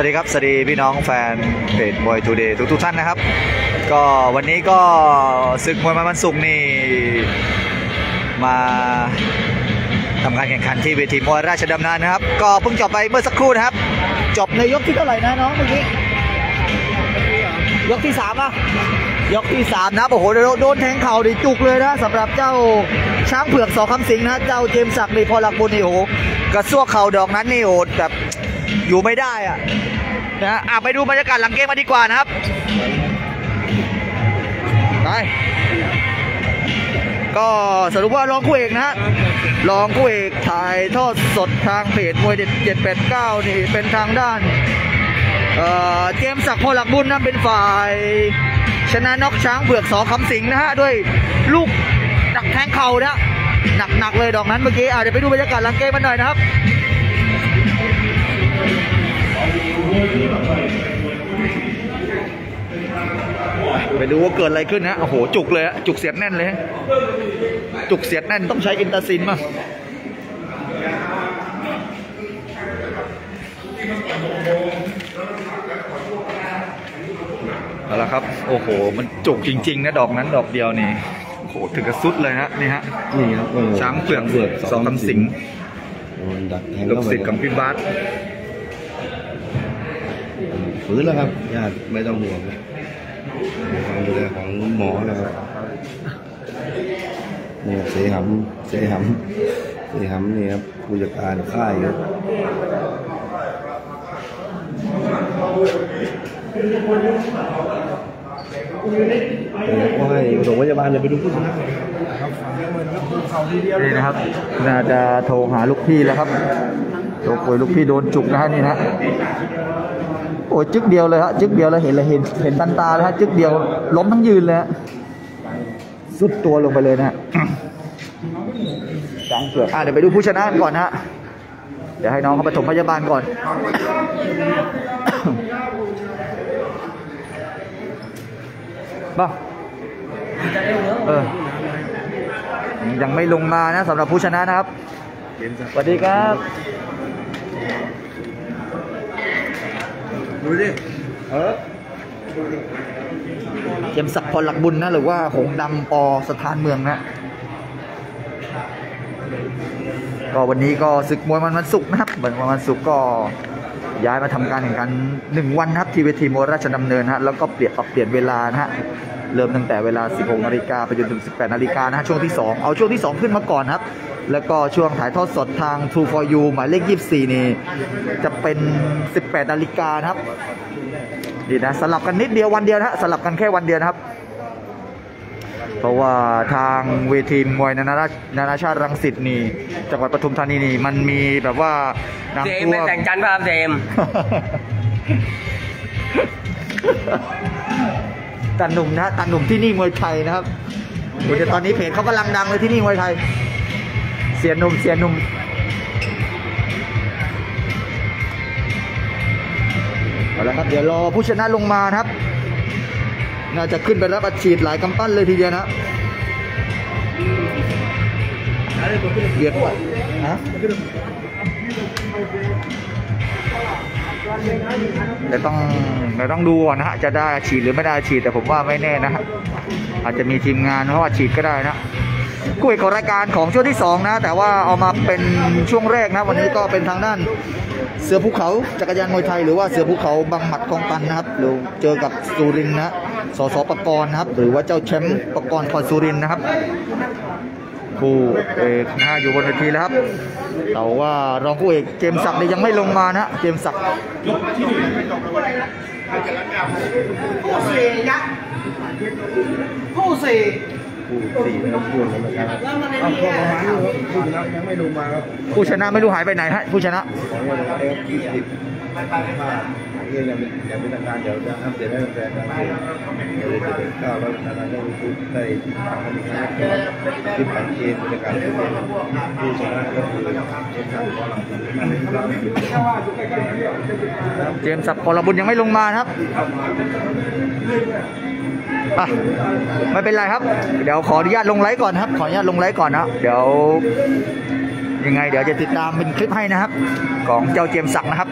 สวัสดีครับ สวัสดีพี่น้องแฟนเพจมวยทูเดย์ทุกทุกท่านนะครับ ก็วันนี้ก็ศึกมวยมันวันศุกนี่ มาทำการแข่งขันที่เวทีมวยราชดำเนินนะครับ ก็เพิ่งจบไปเมื่อสักครู่นะครับ จบในยกที่เท่าไหร่นะน้องเมื่อกี้ ยกที่สามอะยกที่สามนะโอ้โหโดนโดนแทงเข่าดิจุกเลยนะสำหรับเจ้าช้างเผือกสอคำสิงนะเจ้าเจมสักดิ์นี่พอหลักบุญนี่โอ้โหกระซวกเข่าดอกนั้นนี่โอ้แบบอยู่ไม่ได้อะ นะอะไปดูบรรยากาศหลังเกมมาดีกว่านะครับ ไป ก็สรุปว่ารองคู่เอกนะฮะรองคู่เอกถ่ายทอดสดทางเพจมวยเด็ดเจ็ดแปดเก้านี่เป็นทางด้าน เอ่อเจมส์ศักดิ์พอหลักบุญนะเป็นฝ่าย ชนะนอกช้างเผือกสอคำสิงนะฮะ ด้วยลูกดักแทงเข่านะหนักๆเลยดอกนั้นเมื่อกี้อะเดี๋ยวไปดูบรรยากาศหลังเกมมันหน่อยนะครับ ไปดูว่าเกิดอะไรขึ้นนะโอ้โหจุกเลยอะจุกเสียดแน่นเลยฮะจุกเสียดแน่นต้องใช้อินตาซินมาเอาละครับ โอ้โห มันจุกจริงๆนะดอกนั้นดอกเดียวนี่โอ้โหถึงกับสุดเลยฮะนี่ฮะนี่ครับโอ้โหช้างเผือกสองคำสิงห์โดนดักแทงลูกเข้าไปศิษย์ของพี่บาสฟื้นแล้วครับญาติไม่ต้องห่วง ครับความดูแลของหมอนะครับนี่ครับเสหำเสหำเสหำนี่ครับผู้จัดการค่ายครับเดี๋ยวก็ให้ส่งพยาบาลเดี๋ยวไปดูผู้ชนะนี่นะครับ น่าจะโทรหาลูกพี่แล้วครับโทรคุยลูกพี่โดนจุกนะฮะนี่นะ โอ้ยจึกเดียวเลยฮะจึกเดียวแล้วเห็นเลยเห็นเห็นตันตาแล้วฮะจึกเดียวล้มทั้งยืนเลยฮะสุดตัวลงไปเลยนะฮะจังเผือกอะเดี๋ยวไปดูผู้ชนะก่อนฮะเดี๋ยวให้น้องเขาปฐมพยาบาลก่อน บ้าเออ ยังไม่ลงมานะสำหรับผู้ชนะนะครับ สวัสดีครับ ดูดิ เออเจมสักพรหลักบุญนะ หรือว่าหงดำปอสถานเมืองนะ ก็วันนี้ก็ศึกมวยมันวันศุกร์นะครับเหมือนวันศุกร์ก็ย้ายมาทำการแข่งขันหนึ่งวันครับที่เวทีมวยราชดำเนินฮะแล้วก็เปลี่ยนปรับเปลี่ยนเวลานะฮะเริ่มตั้งแต่เวลา 16นาฬิกาไปจนถึง 18นาฬิกานะฮะช่วงที่ 2 เอาช่วงที่ 2 ขึ้นมาก่อนครับ แล้วก็ช่วงถ่ายทอดสดทาง True for You หมายเลข 24 นี่ จะเป็น 18 นาฬิกานะครับดีนะสลับกันนิดเดียววันเดียวนะฮะสลับกันแค่วันเดียวนะครับ เพราะว่าทางเวทีมวยนานานานาชาติรังสิตนี่จังหวัดปทุมธานีนี่มันมีแบบว่าเจน้ำมท่เป็นวมแต่งจันทร์ครับเจมตันหนุ่มนะฮะตันหนุ่มที่นี่มวยไทยนะครับโอ้ยแต่ตอนนี้เพจเขากำลังดังเลยที่นี่มวยไทย เสียนุ่มเสียนุ่มเอาละครับเดี๋ยวรอผู้ชนะลงมาครับ น่าจะขึ้นไปรับอัดฉีดหลายกำปั้นเลยทีเดียวนะเบียดฮะเดี๋ยวต้องเดี๋ยวต้องดูก่อนนะฮะจะได้ฉีดหรือไม่ได้ฉีดแต่ผมว่าไม่แน่นะฮะอาจจะมีทีมงานเขาว่าฉีดก็ได้นะ คู่เอกของรายการของช่วงที่สองนะ แต่ว่าเอามาเป็นช่วงแรกนะ วันนี้ก็เป็นทางด้านเสือภูเขาจักรยานมวยไทยหรือว่าเสือภูเขาบางหมัดคลองตันนะครับหรือเจอกับสุรินนะสสปกรณ์นะครับ หรือว่าเจ้าแชมป์ปกรณ์คอนสุรินนะครับคู่เอกนะอยู่บนเวทีแล้วครับแต่ว่ารองคู่เอกเจมส์ศักดิ์เนี่ยยังไม่ลงมานะเจมส์ศักดิ์ผู้สี่ยักษ์ผู้สี่ คู่สี่นะครับคู่แล้วนะครับแล้วมันในเอานี้เข้าประมาณนี้ครับผู้ชนะยังไม่ลงมาครับผู้ชนะไม่รู้หายไปไหนฮะผู้ชนะขออนุญาตนะครับยี่สิบห้าเรื่องยังเป็นยังเป็นทางการเดี๋ยวจะอัปเดตให้แฟนๆทางเดี๋ยวจะเป็นก้าวแล้วทางการก็รู้สึกได้ติดตามกันอีกครั้งนะครับที่ผ่านเกณฑ์บรรยากาศที่เป็นผู้ชนะก็คือเช่นกันของเราเจมส์ศักดิ์พลบุญยังไม่ลงมาครับ อะไม่เป็นไรครับ เดี๋ยวขออนุญาตลงไลฟ์ก่อนนะครับ ขออนุญาตลงไลฟ์ก่อนนะเดี๋ยว ยังไง เดี๋ยวจะติดตามเป็นคลิปให้นะครับ ของเจ้าเจมส์ศักนะครับ